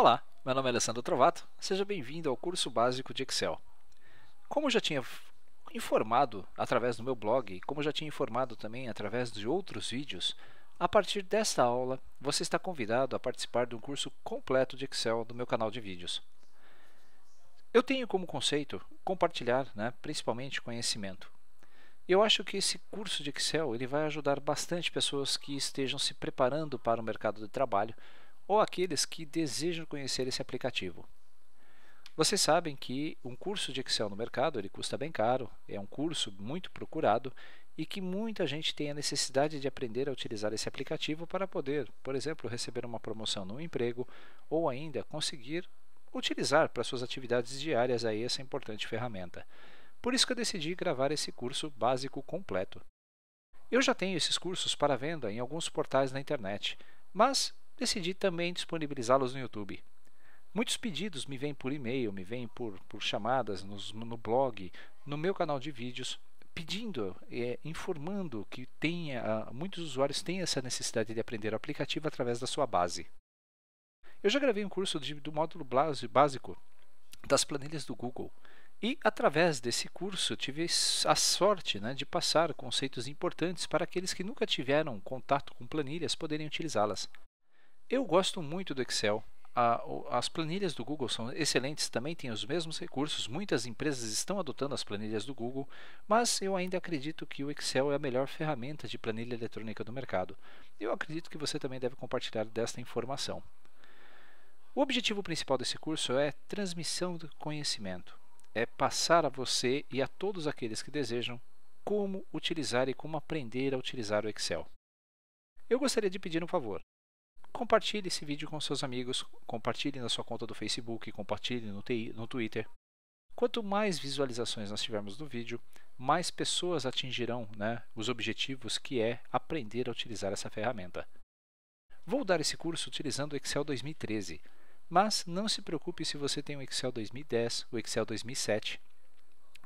Olá, meu nome é Alessandro Trovato, seja bem-vindo ao curso básico de Excel. Como já tinha informado através do meu blog, como já tinha informado também através de outros vídeos, a partir desta aula você está convidado a participar de um curso completo de Excel do meu canal de vídeos. Eu tenho como conceito compartilhar, né, principalmente conhecimento. Eu acho que esse curso de Excel ele vai ajudar bastante pessoas que estejam se preparando para o mercado de trabalho ou aqueles que desejam conhecer esse aplicativo. Vocês sabem que um curso de Excel no mercado ele custa bem caro, é um curso muito procurado e que muita gente tem a necessidade de aprender a utilizar esse aplicativo para poder, por exemplo, receber uma promoção no emprego ou ainda conseguir utilizar para suas atividades diárias aí essa importante ferramenta. Por isso que eu decidi gravar esse curso básico completo. Eu já tenho esses cursos para venda em alguns portais na internet, mas decidi também disponibilizá-los no YouTube. Muitos pedidos me vêm por e-mail, me vêm por, por chamadas no blog, no meu canal de vídeos, pedindo, é, informando que tenha, muitos usuários têm essa necessidade de aprender o aplicativo através da sua base. Eu já gravei um curso de, do módulo básico das planilhas do Google. E através desse curso tive a sorte né, de passar conceitos importantes para aqueles que nunca tiveram contato com planilhas poderem utilizá-las. Eu gosto muito do Excel. as planilhas do Google são excelentes, também têm os mesmos recursos. Muitas empresas estão adotando as planilhas do Google, mas eu ainda acredito que o Excel é a melhor ferramenta de planilha eletrônica do mercado. Eu acredito que você também deve compartilhar desta informação. O objetivo principal desse curso é transmissão do conhecimento. É passar a você e a todos aqueles que desejam como utilizar e como aprender a utilizar o Excel. Eu gostaria de pedir um favor compartilhe esse vídeo com seus amigos, compartilhe na sua conta do Facebook, compartilhe no, no Twitter. Quanto mais visualizações nós tivermos no vídeo, mais pessoas atingirão né, os objetivos que é aprender a utilizar essa ferramenta. Vou dar esse curso utilizando o Excel 2013, mas não se preocupe se você tem o Excel 2010 ou Excel 2007.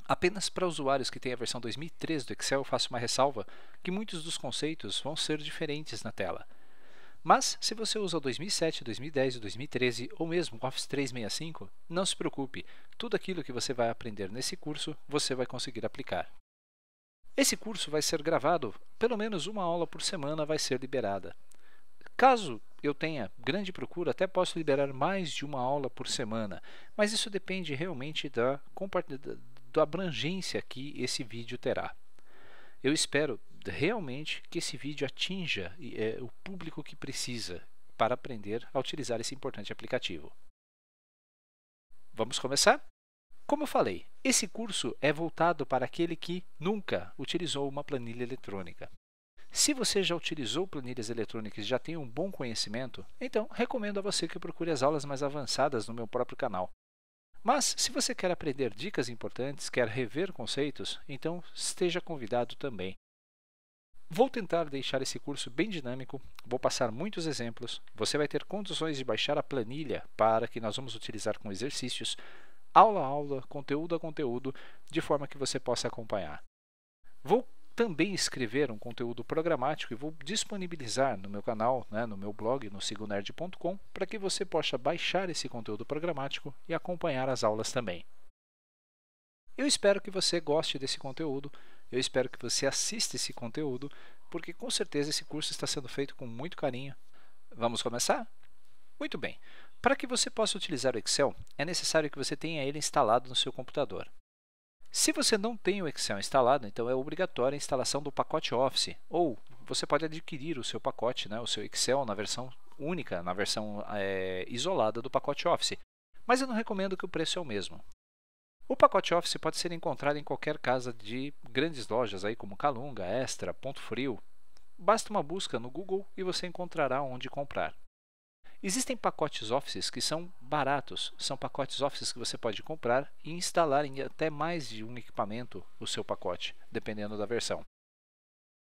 Apenas para usuários que têm a versão 2013 do Excel, eu faço uma ressalva que muitos dos conceitos vão ser diferentes na tela. Mas, se você usa o 2007, 2010, 2013 ou mesmo o Office 365, não se preocupe, tudo aquilo que você vai aprender nesse curso você vai conseguir aplicar. Esse curso vai ser gravado, pelo menos uma aula por semana vai ser liberada. Caso eu tenha grande procura, até posso liberar mais de uma aula por semana, mas isso depende realmente da, da abrangência que esse vídeo terá. Eu espero realmente que esse vídeo atinja é, o público que precisa para aprender a utilizar esse importante aplicativo. Vamos começar? Como eu falei, esse curso é voltado para aquele que nunca utilizou uma planilha eletrônica. Se você já utilizou planilhas eletrônicas e já tem um bom conhecimento, então recomendo a você que procure as aulas mais avançadas no meu próprio canal. Mas, se você quer aprender dicas importantes, quer rever conceitos, então esteja convidado também. Vou tentar deixar esse curso bem dinâmico, vou passar muitos exemplos, você vai ter condições de baixar a planilha para que nós vamos utilizar com exercícios, aula a aula, conteúdo a conteúdo, de forma que você possa acompanhar. Vou também escrever um conteúdo programático e vou disponibilizar no meu canal, né, no meu blog, no sigonerd.com, para que você possa baixar esse conteúdo programático e acompanhar as aulas também. Eu espero que você goste desse conteúdo. Eu espero que você assista esse conteúdo, porque com certeza esse curso está sendo feito com muito carinho. Vamos começar? Muito bem. Para que você possa utilizar o Excel, é necessário que você tenha ele instalado no seu computador. Se você não tem o Excel instalado, então é obrigatória a instalação do pacote Office, ou você pode adquirir o seu pacote, né, o seu Excel na versão única, na versão é, isolada do pacote Office. Mas eu não recomendo que o preço é o mesmo. O pacote Office pode ser encontrado em qualquer casa de grandes lojas, aí como Calunga, Extra, Ponto Frio. Basta uma busca no Google e você encontrará onde comprar. Existem pacotes Office que são baratos, são pacotes Office que você pode comprar e instalar em até mais de um equipamento o seu pacote, dependendo da versão.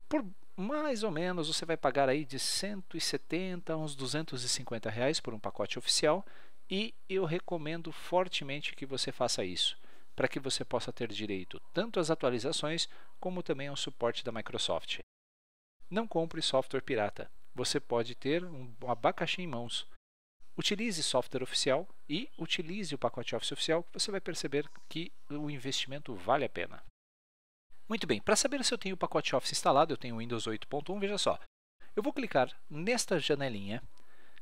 Por mais ou menos você vai pagar aí de 170 a uns 250 reais por um pacote oficial e eu recomendo fortemente que você faça isso para que você possa ter direito tanto às atualizações como também ao suporte da Microsoft. Não compre software pirata. Você pode ter um abacaxi em mãos. Utilize software oficial e utilize o pacote Office oficial, você vai perceber que o investimento vale a pena. Muito bem, para saber se eu tenho o pacote Office instalado, eu tenho o Windows 8.1, veja só. Eu vou clicar nesta janelinha.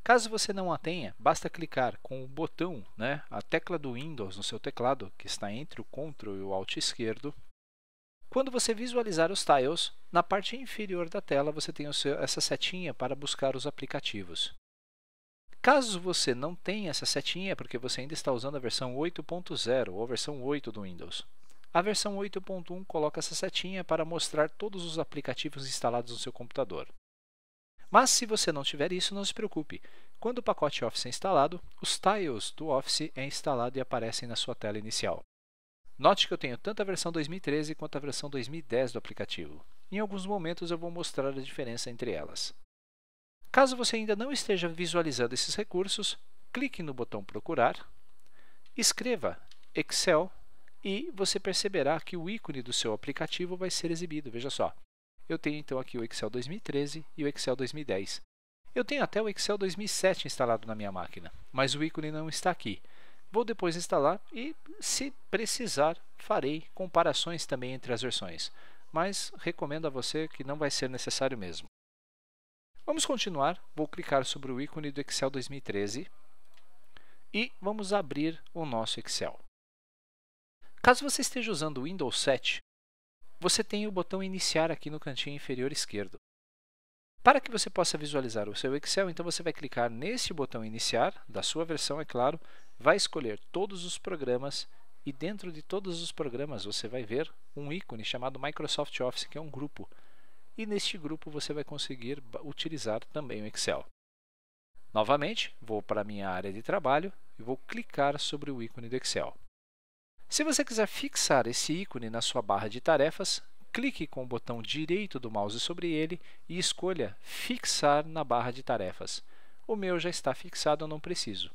Caso você não a tenha, basta clicar com o botão, né, a tecla do Windows no seu teclado, que está entre o Ctrl e o Alt esquerdo. Quando você visualizar os tiles, na parte inferior da tela você tem seu, essa setinha para buscar os aplicativos. Caso você não tenha essa setinha, é porque você ainda está usando a versão 8.0 ou a versão 8 do Windows. A versão 8.1 coloca essa setinha para mostrar todos os aplicativos instalados no seu computador. Mas se você não tiver isso, não se preocupe. Quando o pacote Office é instalado, os tiles do Office é instalado e aparecem na sua tela inicial. Note que eu tenho tanto a versão 2013 quanto a versão 2010 do aplicativo. Em alguns momentos eu vou mostrar a diferença entre elas. Caso você ainda não esteja visualizando esses recursos, clique no botão Procurar, escreva Excel e você perceberá que o ícone do seu aplicativo vai ser exibido. Veja só, eu tenho então aqui o Excel 2013 e o Excel 2010. Eu tenho até o Excel 2007 instalado na minha máquina, mas o ícone não está aqui. Vou depois instalar e, se precisar, farei comparações também entre as versões, mas recomendo a você que não vai ser necessário mesmo. Vamos continuar, vou clicar sobre o ícone do Excel 2013 e vamos abrir o nosso Excel. Caso você esteja usando o Windows 7, você tem o botão Iniciar aqui no cantinho inferior esquerdo. Para que você possa visualizar o seu Excel, então você vai clicar neste botão Iniciar, da sua versão, é claro, vai escolher todos os programas e dentro de todos os programas você vai ver um ícone chamado Microsoft Office, que é um grupo e neste grupo você vai conseguir utilizar também o Excel. Novamente, vou para a minha área de trabalho e vou clicar sobre o ícone do Excel. Se você quiser fixar esse ícone na sua barra de tarefas, clique com o botão direito do mouse sobre ele e escolha Fixar na barra de tarefas. O meu já está fixado, eu não preciso.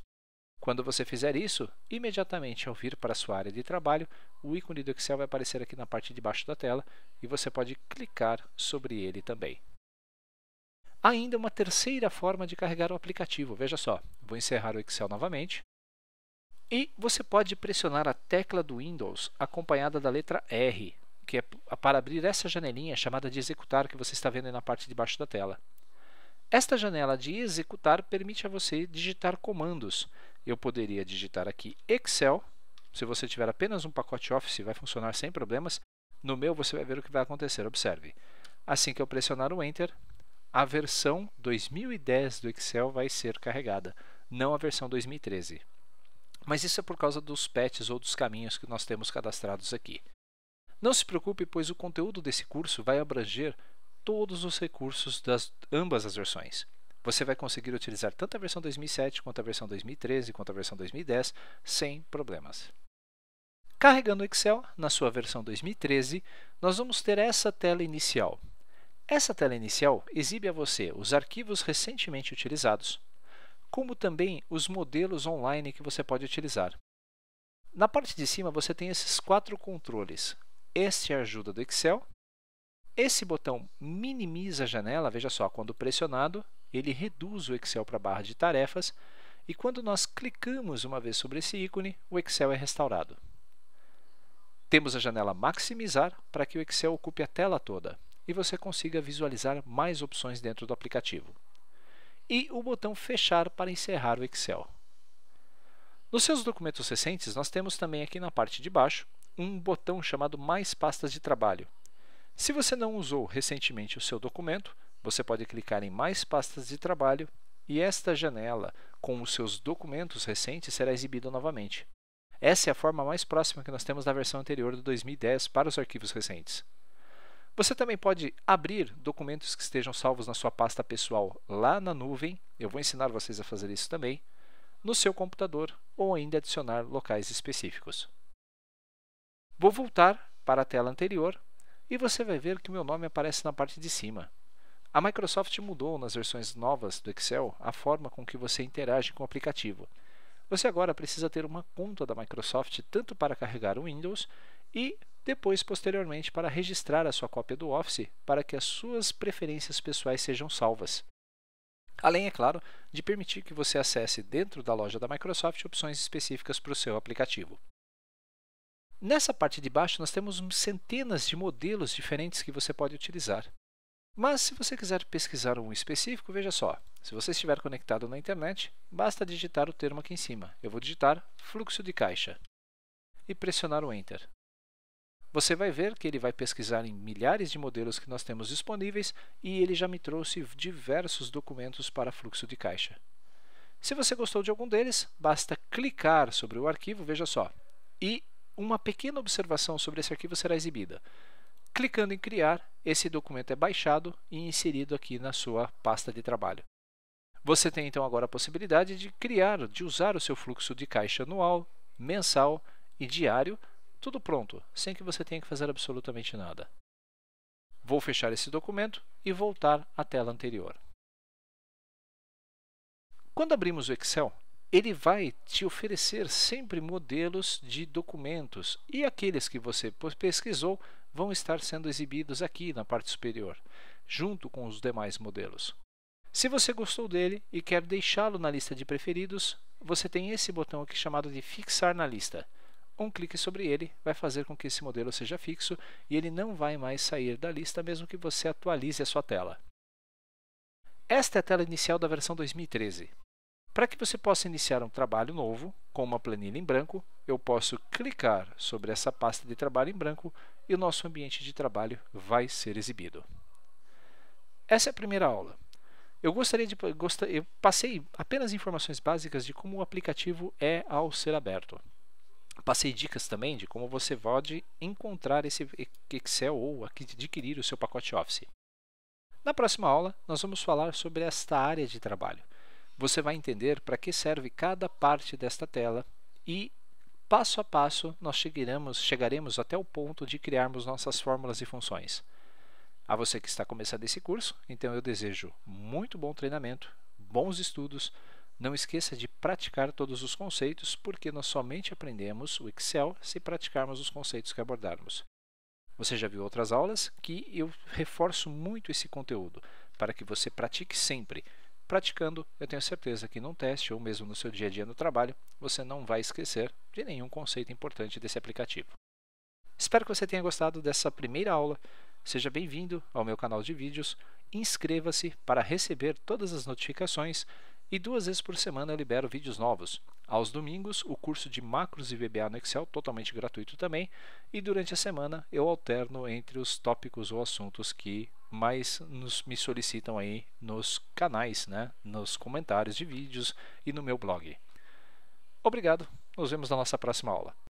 Quando você fizer isso, imediatamente ao vir para a sua área de trabalho, o ícone do Excel vai aparecer aqui na parte de baixo da tela e você pode clicar sobre ele também. Ainda uma terceira forma de carregar o aplicativo. Veja só, vou encerrar o Excel novamente. E você pode pressionar a tecla do Windows acompanhada da letra R, que é para abrir essa janelinha chamada de executar que você está vendo na parte de baixo da tela. Esta janela de executar permite a você digitar comandos. Eu poderia digitar aqui Excel. Se você tiver apenas um pacote Office, vai funcionar sem problemas. No meu, você vai ver o que vai acontecer. Observe. Assim que eu pressionar o Enter, a versão 2010 do Excel vai ser carregada, não a versão 2013. Mas isso é por causa dos patches ou dos caminhos que nós temos cadastrados aqui. Não se preocupe, pois o conteúdo desse curso vai abranger todos os recursos das ambas as versões. Você vai conseguir utilizar tanto a versão 2007 quanto a versão 2013 quanto a versão 2010 sem problemas. Carregando o Excel na sua versão 2013, nós vamos ter essa tela inicial. Essa tela inicial exibe a você os arquivos recentemente utilizados, como também os modelos online que você pode utilizar. Na parte de cima você tem esses quatro controles. Este ajuda do Excel, esse botão minimiza a janela, veja só, quando pressionado, ele reduz o Excel para a barra de tarefas e quando nós clicamos uma vez sobre esse ícone, o Excel é restaurado. Temos a janela maximizar para que o Excel ocupe a tela toda e você consiga visualizar mais opções dentro do aplicativo. E o botão fechar para encerrar o Excel. Nos seus documentos recentes, nós temos também aqui na parte de baixo um botão chamado Mais pastas de trabalho, se você não usou recentemente o seu documento, você pode clicar em Mais pastas de trabalho e esta janela com os seus documentos recentes será exibida novamente. Essa é a forma mais próxima que nós temos da versão anterior do 2010 para os arquivos recentes. Você também pode abrir documentos que estejam salvos na sua pasta pessoal lá na nuvem, eu vou ensinar vocês a fazer isso também, no seu computador ou ainda adicionar locais específicos. Vou voltar para a tela anterior e você vai ver que o meu nome aparece na parte de cima. A Microsoft mudou nas versões novas do Excel a forma com que você interage com o aplicativo. Você agora precisa ter uma conta da Microsoft tanto para carregar o Windows e depois, posteriormente, para registrar a sua cópia do Office para que as suas preferências pessoais sejam salvas. Além, é claro, de permitir que você acesse dentro da loja da Microsoft opções específicas para o seu aplicativo. Nessa parte de baixo, nós temos centenas de modelos diferentes que você pode utilizar. Mas se você quiser pesquisar um específico, veja só, se você estiver conectado na internet, basta digitar o termo aqui em cima. Eu vou digitar fluxo de caixa e pressionar o Enter. Você vai ver que ele vai pesquisar em milhares de modelos que nós temos disponíveis e ele já me trouxe diversos documentos para fluxo de caixa. Se você gostou de algum deles, basta clicar sobre o arquivo, veja só, e uma pequena observação sobre esse arquivo será exibida. Clicando em Criar, esse documento é baixado e inserido aqui na sua pasta de trabalho. Você tem então agora a possibilidade de criar, de usar o seu fluxo de caixa anual, mensal e diário, tudo pronto, sem que você tenha que fazer absolutamente nada. Vou fechar esse documento e voltar à tela anterior. Quando abrimos o Excel, ele vai te oferecer sempre modelos de documentos e aqueles que você pesquisou vão estar sendo exibidos aqui na parte superior, junto com os demais modelos. Se você gostou dele e quer deixá-lo na lista de preferidos, você tem esse botão aqui chamado de fixar na lista. Um clique sobre ele vai fazer com que esse modelo seja fixo e ele não vai mais sair da lista mesmo que você atualize a sua tela. Esta é a tela inicial da versão 2013. Para que você possa iniciar um trabalho novo, com uma planilha em branco, eu posso clicar sobre essa pasta de trabalho em branco e o nosso ambiente de trabalho vai ser exibido. Essa é a primeira aula. Eu gostaria de eu passei apenas informações básicas de como o aplicativo é ao ser aberto. Passei dicas também de como você pode encontrar esse Excel ou adquirir o seu pacote Office. Na próxima aula, nós vamos falar sobre esta área de trabalho você vai entender para que serve cada parte desta tela e, passo a passo, nós chegaremos, chegaremos até o ponto de criarmos nossas fórmulas e funções. A você que está começando esse curso, então eu desejo muito bom treinamento, bons estudos, não esqueça de praticar todos os conceitos, porque nós somente aprendemos o Excel se praticarmos os conceitos que abordarmos. Você já viu outras aulas que eu reforço muito esse conteúdo, para que você pratique sempre, Praticando, eu tenho certeza que num teste ou mesmo no seu dia a dia no trabalho, você não vai esquecer de nenhum conceito importante desse aplicativo. Espero que você tenha gostado dessa primeira aula. Seja bem-vindo ao meu canal de vídeos. Inscreva-se para receber todas as notificações e duas vezes por semana eu libero vídeos novos. Aos domingos, o curso de macros e VBA no Excel, totalmente gratuito também, e durante a semana eu alterno entre os tópicos ou assuntos que mais nos, me solicitam aí nos canais, né, nos comentários de vídeos e no meu blog. Obrigado, nos vemos na nossa próxima aula.